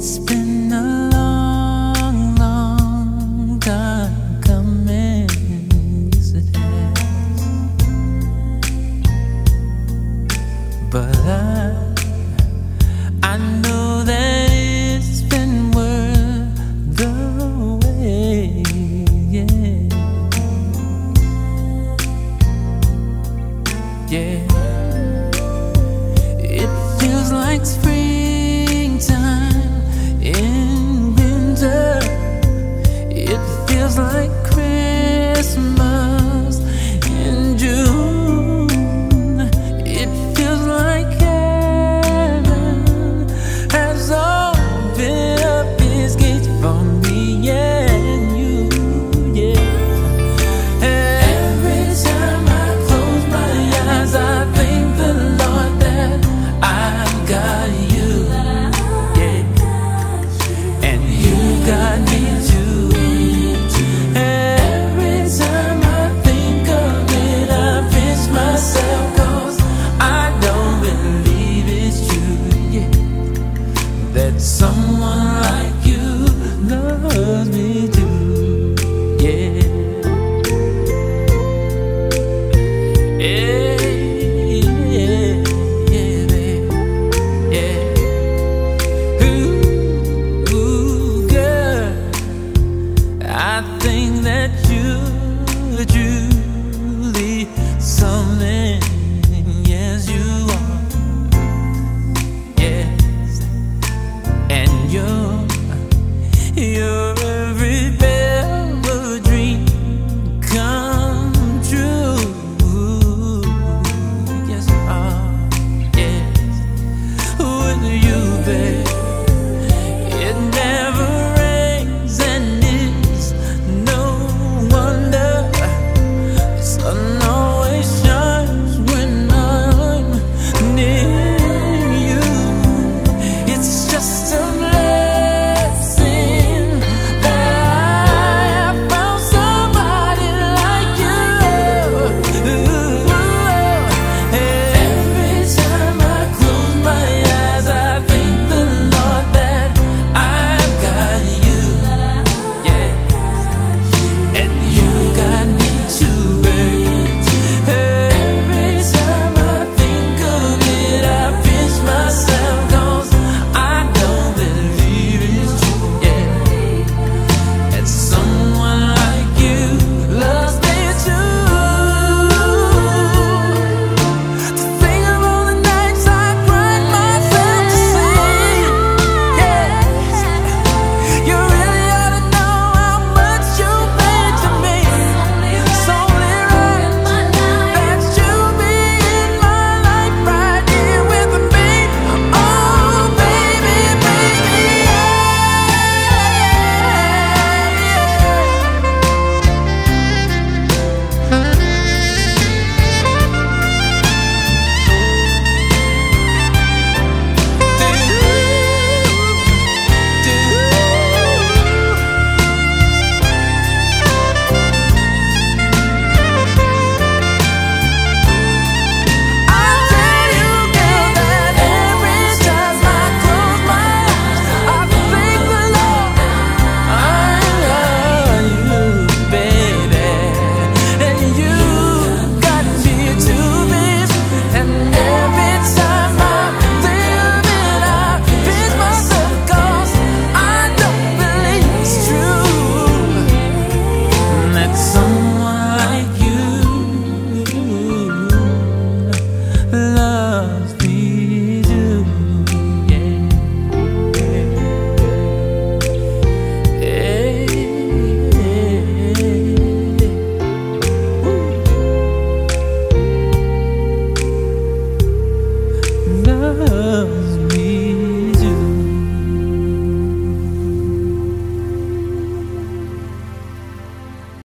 it's been Some.